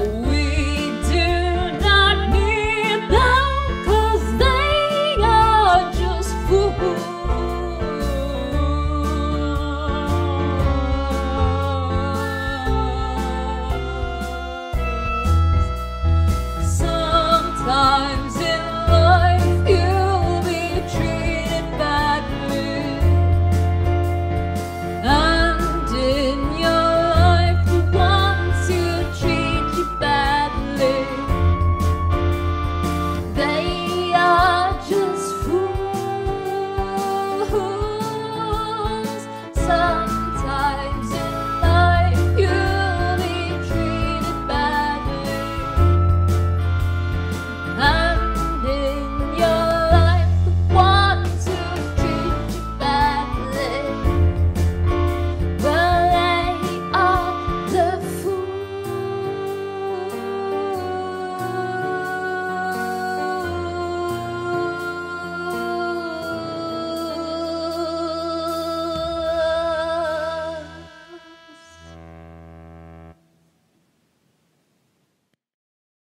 We